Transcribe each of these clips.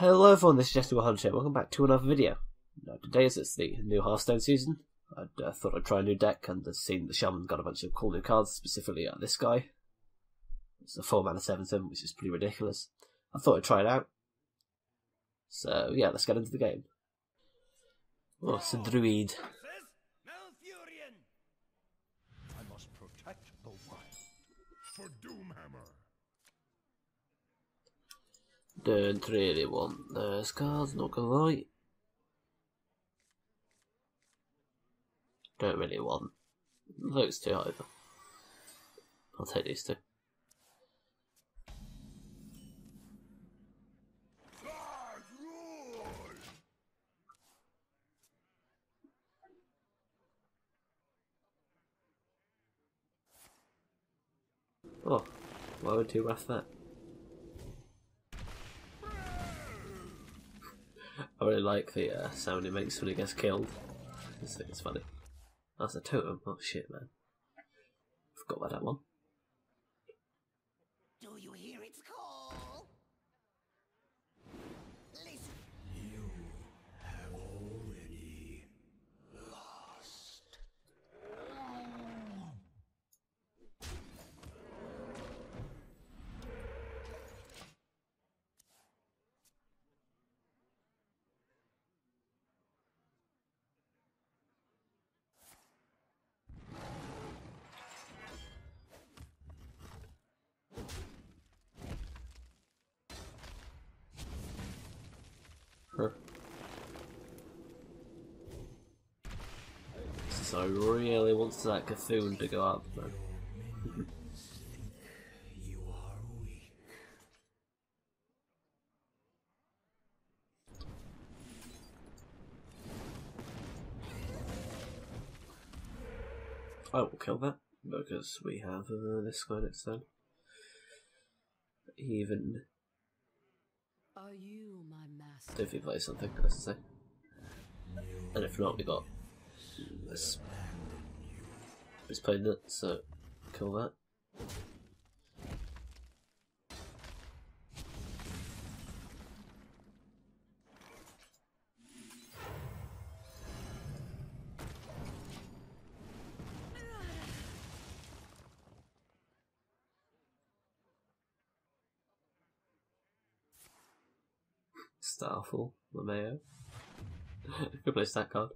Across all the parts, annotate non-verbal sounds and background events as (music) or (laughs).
Hello everyone, this is Jesse Hunter. Welcome back to another video. Now, today is it's the new Hearthstone season. I uh, thought I'd try a new deck and I've seen the Shaman got a bunch of cool new cards, specifically uh, this guy. It's a 4 mana 7 7, which is pretty ridiculous. I thought I'd try it out. So yeah, let's get into the game. Oh, it's a druid. Don't really want those uh, cards, not gonna lie. Don't really want those two either. I'll take these two. Oh, why would you wrath that? I really like the uh, sound it makes when he gets killed. This thing is funny. That's a totem. Oh shit, man. Forgot about that one. Do you hear its call? Listen. Have already lost. Huh. So I really wants that Cthulhu to go up, weak. I will kill that because we have uh, this guy next turn. Even Are you my master? if he plays something, I say. And if not, we got this. He's playing that, so kill that. Starfall, Mameo. (laughs) Good place that card.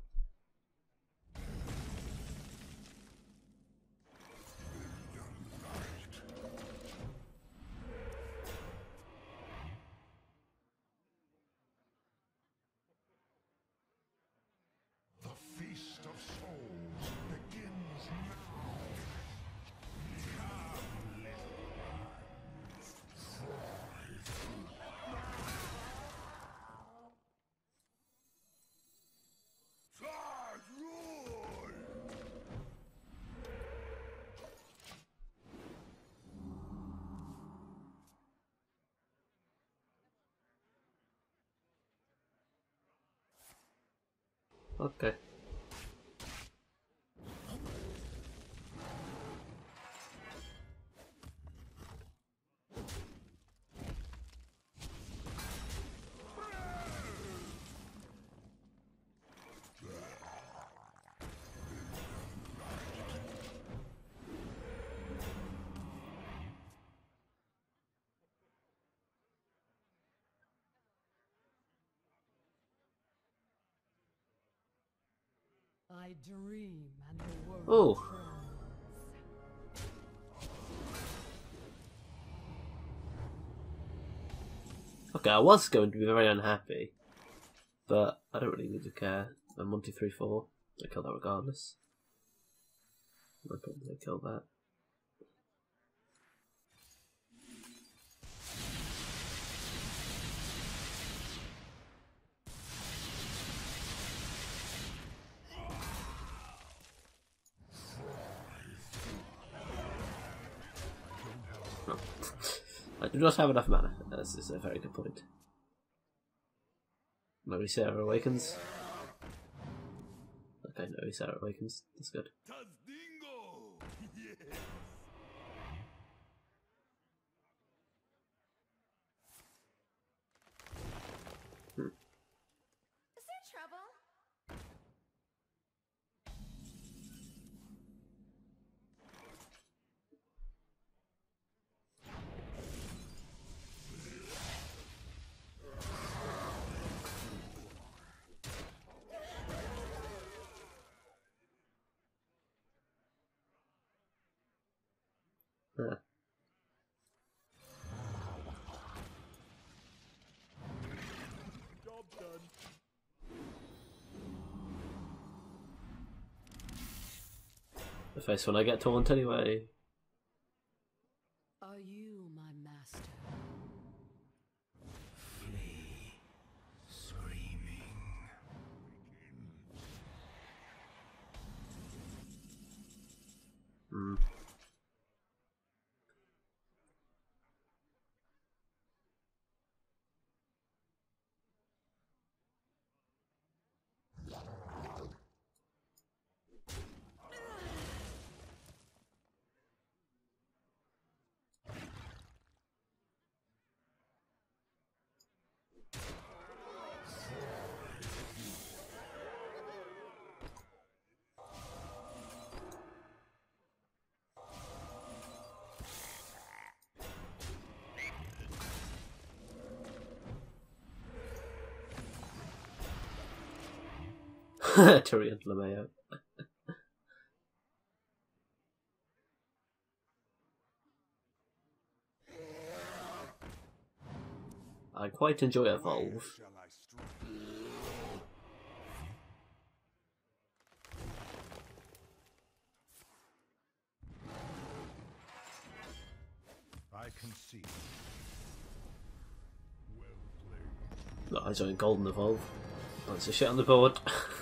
Okay. Oh. Okay, I was going to be very unhappy, but I don't really need to care. I'm one, two, three, four. I kill that regardless. I probably kill that. I do not have enough mana. This is a very good point. Maybe Sarah awakens. Okay, no, Sarah awakens. That's good. (laughs) The first one I get taunt anyway. (laughs) Tyrion LeMayo. I quite enjoy Evolve. I? Can see. Well played. Look, I joined Golden Evolve. That's a shit on the board. (laughs)